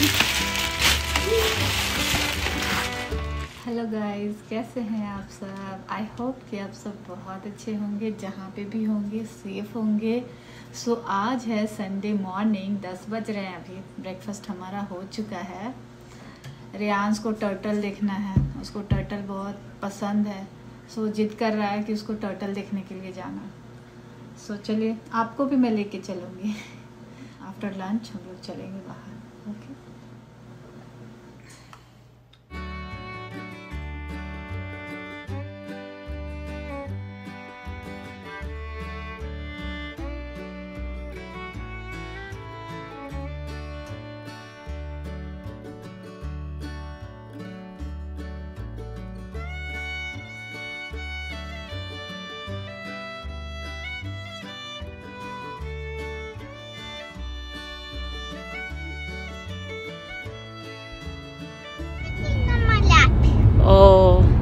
Hello guys कैसे हैं आप सब? आई होप कि आप सब बहुत अच्छे होंगे जहाँ पे भी होंगे सेफ़ होंगे। सो so, आज है संडे मॉर्निंग दस बज रहे हैं अभी। ब्रेकफास्ट हमारा हो चुका है। रियांस को टर्टल देखना है। उसको टर्टल बहुत पसंद है। सो so, जिद कर रहा है कि उसको टर्टल देखने के लिए जाना। सो so, चलिए आपको भी मैं लेके चलूँगी। आफ्टर लंच हम लोग चलेंगे बाहर okay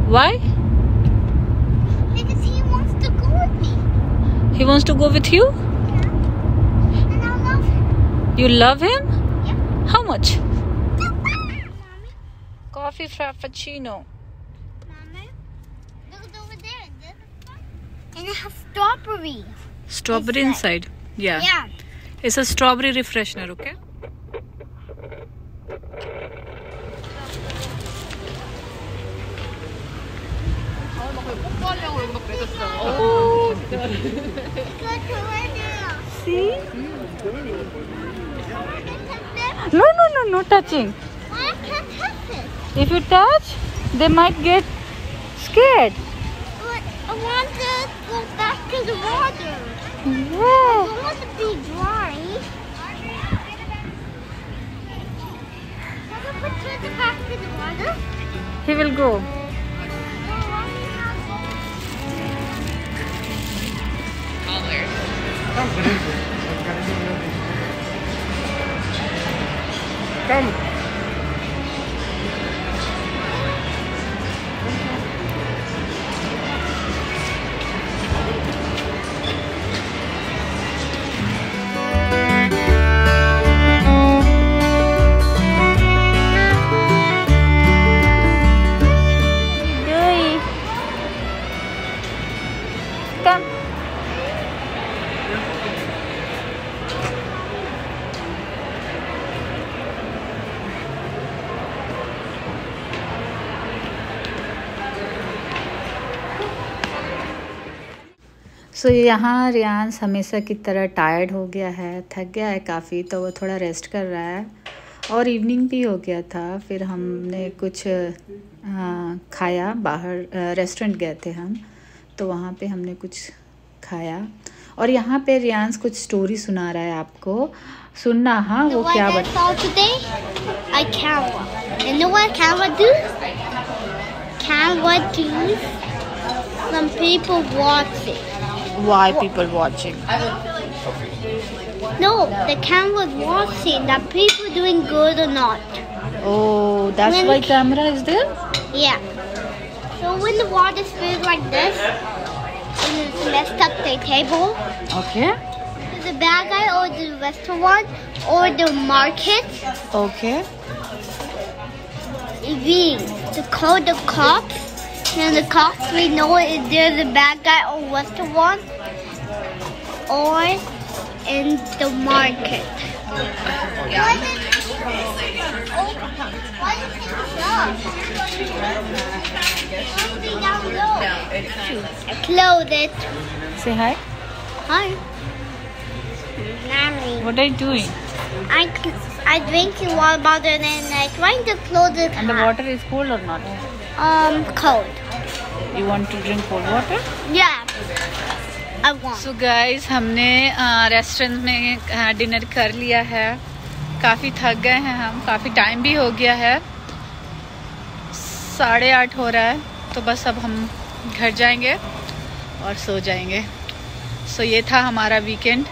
why? Because he wants to go with me. He wants to go with you? Yeah. And I love him. You love him? Yeah. How much? Mommy, Coffee frappuccino. Mommy, look over there. And it has strawberry. Strawberry inside. Yeah. Yeah. It's a strawberry refreshener, okay? Go to right now. See? I can touch them. No, no, no, no touching. I can't touch it. If you touch, they might get scared. But I want to go back to the water. I Yeah. don't want to be dry. Can I put you back to the water? He will go. Come. Dewey. Come. So so, यहाँ रियांस हमेशा की तरह tired हो गया है थक गया है काफ़ी तो वो थोड़ा रेस्ट कर रहा है। और इवनिंग भी हो गया था फिर हमने कुछ आ, खाया बाहर रेस्टोरेंट गए थे हम तो वहाँ पे हमने कुछ खाया। और यहाँ पे रियांस कुछ स्टोरी सुना रहा है आपको। सुनना हाँ वो क्या बता saw today? A camera. why people watching. No, the camera is watching that people doing good or not. Oh, that's when why camera is there? Yeah. So when the water spills like this, and it's messed up the table. Okay. The bad guy or the restaurant or the market. Okay. We the call the cops. And the cops, we know if they're the bad guy or what's the one, or in the market. Close it. Say hi. Hi. Mommy. What are you doing? I, I drinking water and I trying to close it. And the water is cold or not? Um, cold. You want to drink cold water? Yeah. I want. So guys हमने restaurant में dinner कर लिया है काफ़ी थक गए हैं हम काफ़ी टाइम भी हो गया है साढ़े आठ हो रहा है तो बस अब हम घर जाएँगे और सो जाएँगे सो so ये था हमारा वीकेंड